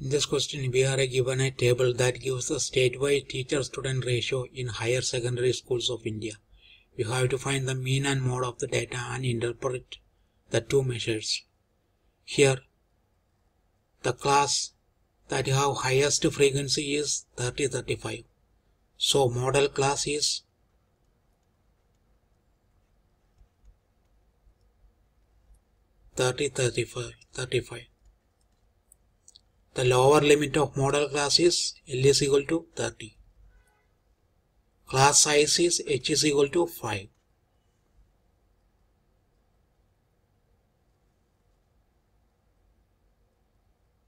In this question, we are given a table that gives the statewide teacher-student ratio in higher secondary schools of India. We have to find the mean and mode of the data and interpret the two measures. Here, the class that have highest frequency is 3035. So modal class is Thirty thirty-five thirty-five. The lower limit of modal class is L is equal to 30. Class size is H is equal to 5.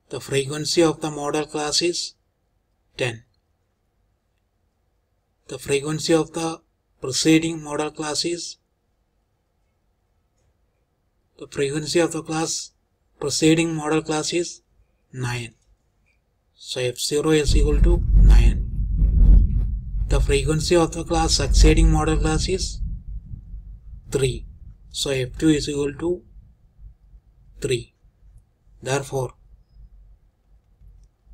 The frequency of the modal class is 10. The frequency of the preceding modal class is the frequency of the class preceding modal class is 9. So F0 is equal to 9. The frequency of the class succeeding modal class is 3. So F2 is equal to 3. Therefore,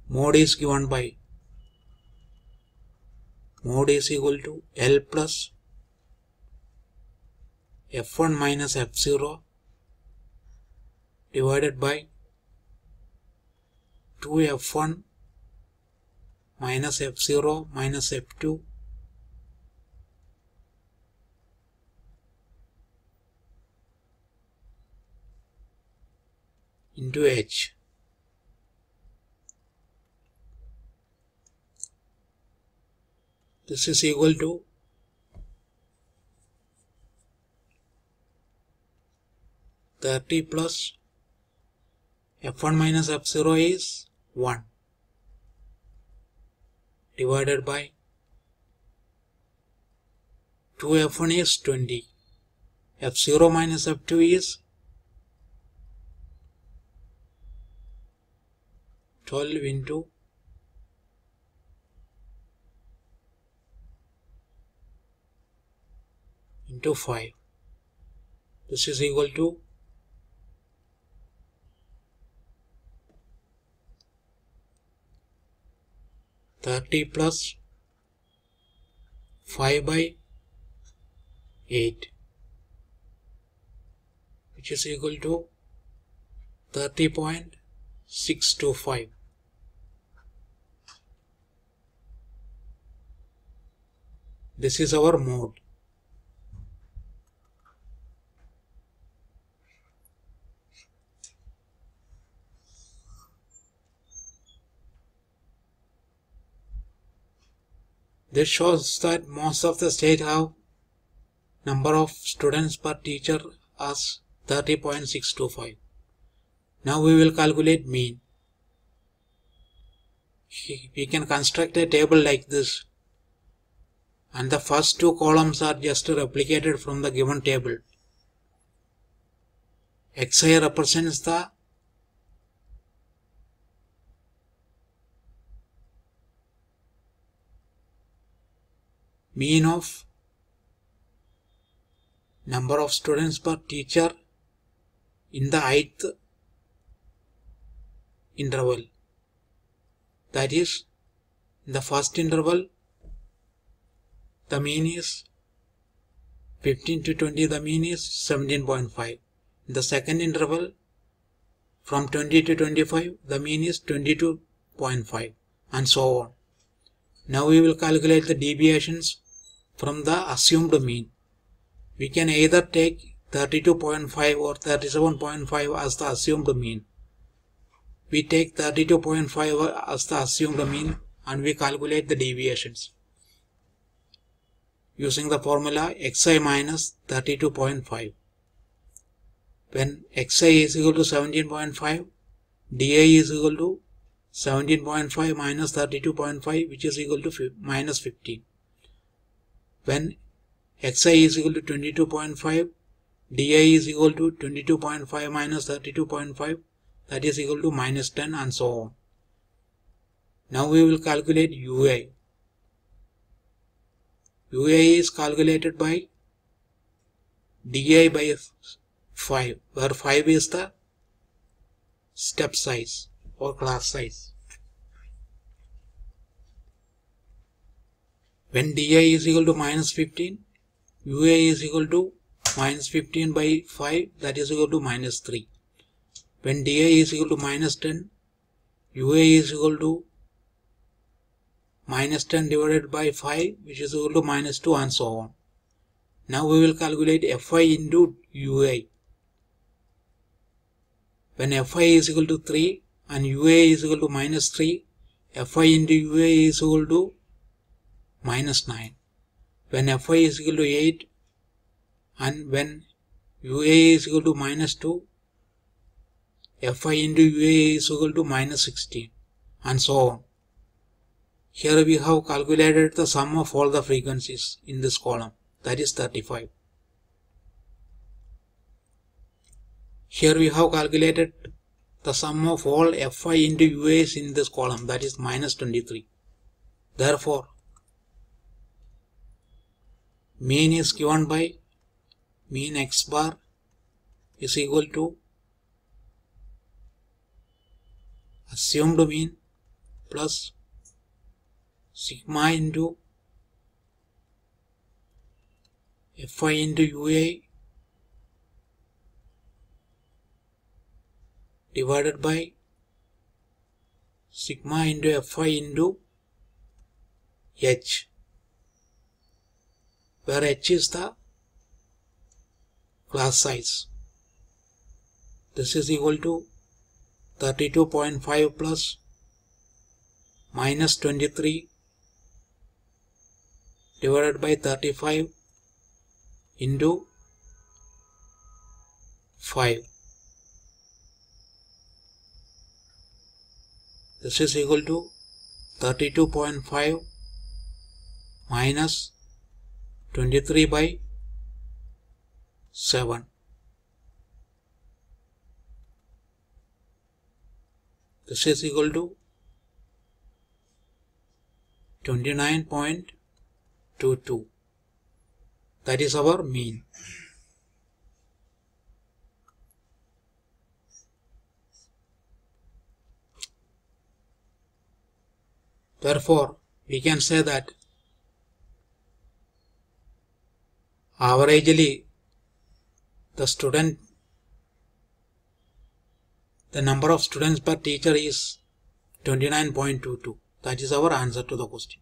mode is given by mode is equal to L plus F1 minus F0 divided by 2f1 minus f0 minus f2 into h. This is equal to thirty plus f1 minus f0 is 1 divided by 2f1 is 20 f0 minus f2 is 12 into into 5 this is equal to thirty plus five by eight which is equal to thirty point six two five. This is our mode. This shows that most of the state have number of students per teacher as 30.625. Now we will calculate mean. We can construct a table like this and the first two columns are just replicated from the given table. xi represents the mean of number of students per teacher in the ith interval. That is, in the first interval, the mean is 15 to 20, the mean is 17.5. In the second interval, from 20 to 25, the mean is 22.5 and so on. Now we will calculate the deviations from the assumed mean. We can either take 32.5 or 37.5 as the assumed mean. We take 32.5 as the assumed mean and we calculate the deviations using the formula xi minus 32.5. When xi is equal to 17.5, di is equal to 17.5 minus 32.5 which is equal to minus 15 when xi is equal to 22.5 di is equal to 22.5 minus 32.5 that is equal to minus 10 and so on. Now we will calculate ui. ui is calculated by di by 5 where 5 is the step size or class size. When DI is equal to minus 15, UA is equal to minus 15 by 5 that is equal to minus 3. When DI is equal to minus 10, UA is equal to minus 10 divided by 5 which is equal to minus 2 and so on. Now we will calculate Fi into UA. When Fi is equal to 3 and UA is equal to minus 3, Fi into UA is equal to minus 9. When Fi is equal to 8 and when UA is equal to minus 2, Fi into UA is equal to minus 16 and so on. Here we have calculated the sum of all the frequencies in this column that is 35. Here we have calculated the sum of all Fi into UAs in this column that is minus 23. Therefore, mean is given by mean x bar is equal to assumed mean plus sigma into Fi into UA divided by sigma into Fi into H where H is the class size. This is equal to 32.5 plus minus 23 divided by 35 into 5. This is equal to 32.5 minus 23 by 7. This is equal to 29.22. That is our mean. Therefore, we can say that averagely the student the number of students per teacher is 29.22 that is our answer to the question